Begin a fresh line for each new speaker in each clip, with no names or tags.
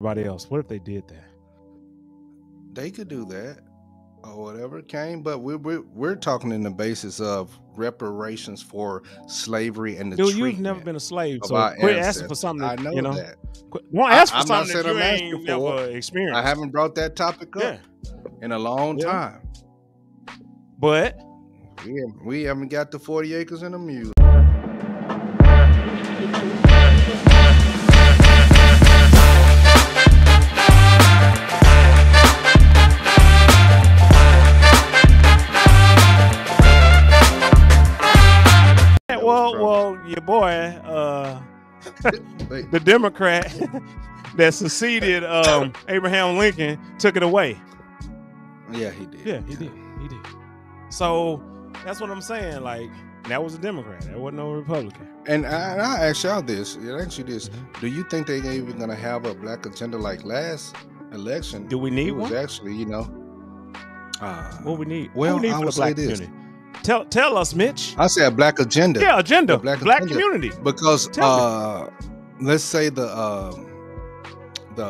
everybody else. What if they did that?
They could do that or whatever came, but we're, we're, we're talking in the basis of reparations for slavery and the
Dude, you've never been a slave, so quit asking for
ancestors.
something.
I know
you know,
that.
Quit- Don't ask for
I'm
something that you ain't never experienced.
I haven't brought that topic up
Yeah,
in a long
Yeah.
time.
but
We, we haven't got the 40 acres and a mule.
Well, well, your boy, uh, the Democrat that succeeded um, Abraham Lincoln took it away.
yeah, he did.
Yeah, he did. He did. So that's what I'm saying. Like that was a Democrat. That wasn't no Republican.
And I, and I ask y'all this. I ask you this.
Mm-hmm.
Do you think they even gonna have a black agenda like last election?
Do we need
it was
one?
actually, you know. Uh,
What we need?
Well,
we need
I
the
say this.
community. Tell tell us, Mitch.
I say a black agenda.
Yeah, agenda.
The black
Black,
agenda.
community.
Because uh, let's say the um, the,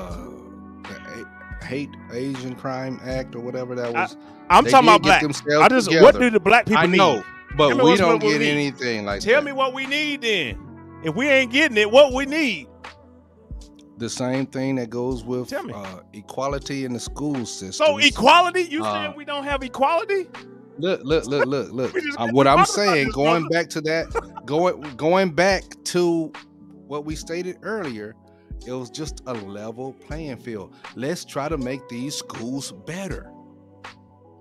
the A- hate Asian crime act or whatever that was.
I'm talking about black. I just
together.
what do the black people
I
need?
know, but we don't
we
get
need.
anything like
Tell
that.
me what we need then. If we ain't getting it, what we need?
the same thing that goes with uh, equality in the school system.
So equality? You
Uh,
saying we don't have equality?
Look, look, look, look, look. Um, what I'm saying, going back to that, going going back to what we stated earlier, it was just a level playing field. Let's try to make these schools better.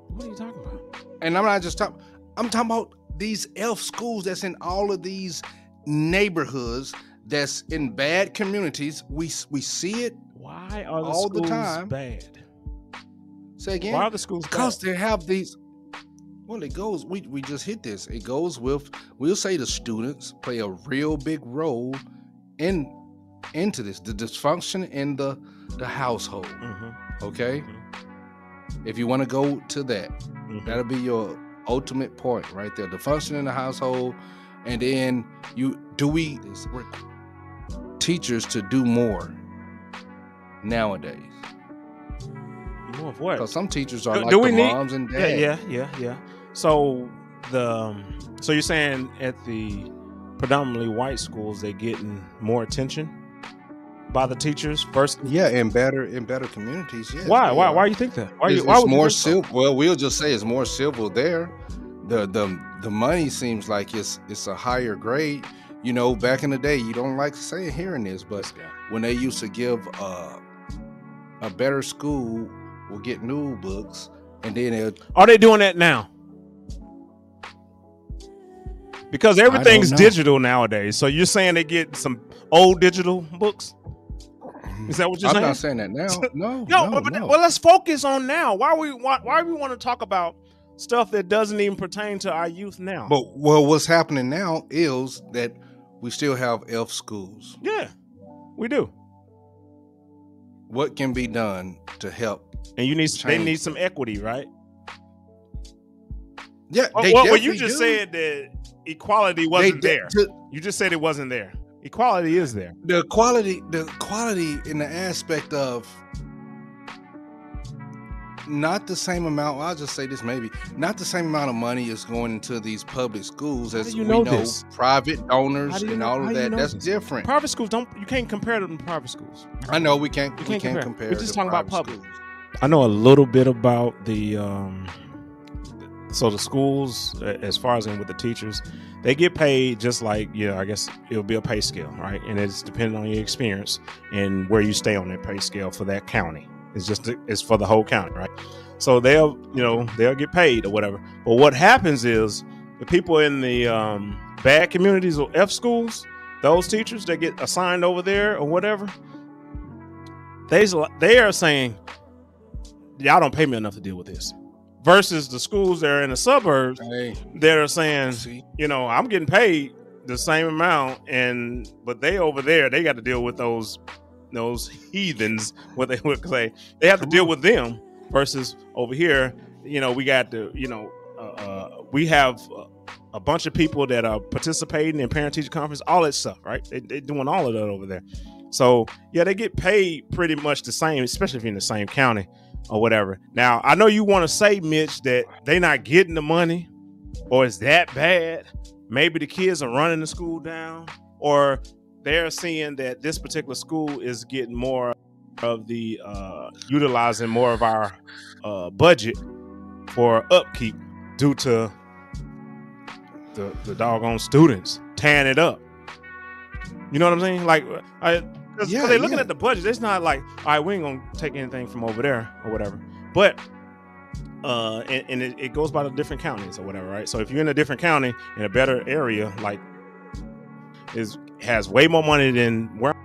What are you talking about?
And I'm not just talking. I'm talking about these F schools that's in all of these neighborhoods that's in bad communities. We we see it.
Why are the
All the time.
bad?
Say again.
Why are the schools
Because
bad?
they have these. Well, it goes. We we just hit this. It goes with. We'll say the students play a real big role in into this. The dysfunction in the the household.
Mhm,
Okay. If you want to go to that,
mhm.
that'll be your ultimate point right there. The function in the household, and then you do we teachers to do more nowadays.
More of what?
Because some teachers are
Do-
like
do
the
need-
moms and
Yeah,
dads.
yeah, yeah, yeah. So the um, so you're saying at the predominantly white schools they're getting more attention by the teachers first.
Yeah, in better in better communities. Yeah.
Why? Why?
are.
Why you think that? Why?
It's,
you, why
it's more civil. Well, we'll just say it's more civil there. The the the money seems like it's it's a higher grade. You know, back in the day, you don't like saying hearing this, but when they used to give uh, a better school will get new books, and then
Are they doing that now? Because everything's digital nowadays. So you're saying they get some old digital books? Is that what you're saying?
I'm not saying that now. No,
No,
no,
but,
no.
well, let's focus on now. Why we why, why we want to talk about stuff that doesn't even pertain to our youth now?
But well, what's happening now is that we still have F schools.
yeah, we do.
What can be done to help?
And you need they need some equity, right?
Yeah,
Well,
they
well, well, you just
do.
said that equality wasn't
de-
there.
to-
You just said it wasn't there. Equality is there.
the quality the quality in the aspect of not the same amount i'll just say this maybe not the same amount of money is going into these public schools as
do you
we
know
know,
this?
private donors and
know-
all
how
of
do you
that
know
that's
this?
different
Private schools don't you can't compare them to private schools.
i know we can't
You
we
can't
can't
compare.
compare,
We're just talking about public.
schools.
I know a little bit about the um so the schools as far as in with the teachers, they get paid just like yeah, you know, I guess it'll be a pay scale, right? And it's depending on your experience and where you stay on that pay scale for that county. It's just it's for the whole county, right? So they'll you know they'll get paid or whatever. But what happens is the people in the um, bad communities or F schools, those teachers that get assigned over there or whatever, they they are saying y'all don't pay me enough to deal with this. Versus the schools that are in the suburbs
hey
that are saying,
see
you know, I'm getting paid the same amount, and but they over there they got to deal with those those heathens. What they would say, they have to deal with them. Versus over here, you know, we got to, you know, uh, uh, we have uh, a bunch of people that are participating in parent teacher conference, all that stuff, right? They, they're doing all of that over there. So yeah, they get paid pretty much the same, especially if you're in the same county or whatever. Now I know you want to say, Mitch, that they not getting the money, or is that bad? Maybe the kids are running the school down, or they're seeing that this particular school is getting more of the uh, utilizing more of our uh, budget for upkeep due to the the doggone students tearing it up. You know what I'm saying? Like, I because
Yeah,
they're looking
yeah.
at the budget. It's not like, all right, we ain't gonna take anything from over there or whatever. But uh, and, and it, it goes by the different counties or whatever, right? So if you're in a different county in a better area, like is has way more money than where,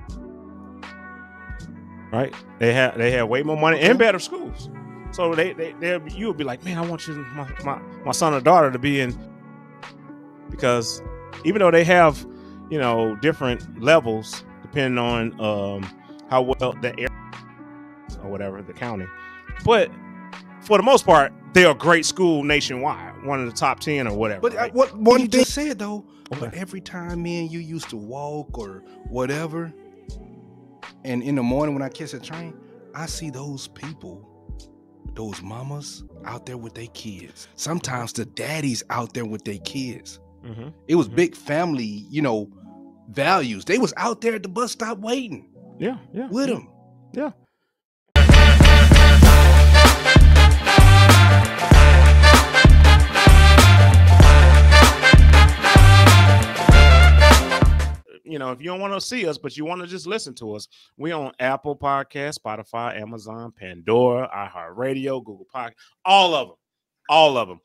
right? They have they have way more money and better schools. So they they they you would be like, man, I want you my, my my son or daughter to be in because even though they have you know different levels depending on um how well the area or whatever the county, but for the most part, they're a great school nationwide, one of the top ten or whatever.
But uh,
right?
what one
you
thing
just-
said though, but every time me and you used to walk or whatever, and in the morning when I catch a train, I see those people, those mamas out there with their kids. Sometimes the daddies out there with their kids.
Mhm.
It was
Mhm.
big family, you know, values. They was out there at the bus stop waiting
yeah, yeah,
with
yeah.
them.
Yeah. You know, if you don't want to see us, but you want to just listen to us, we on Apple Podcast, Spotify, Amazon, Pandora, iHeartRadio, Google Podcast, all of them, all of them.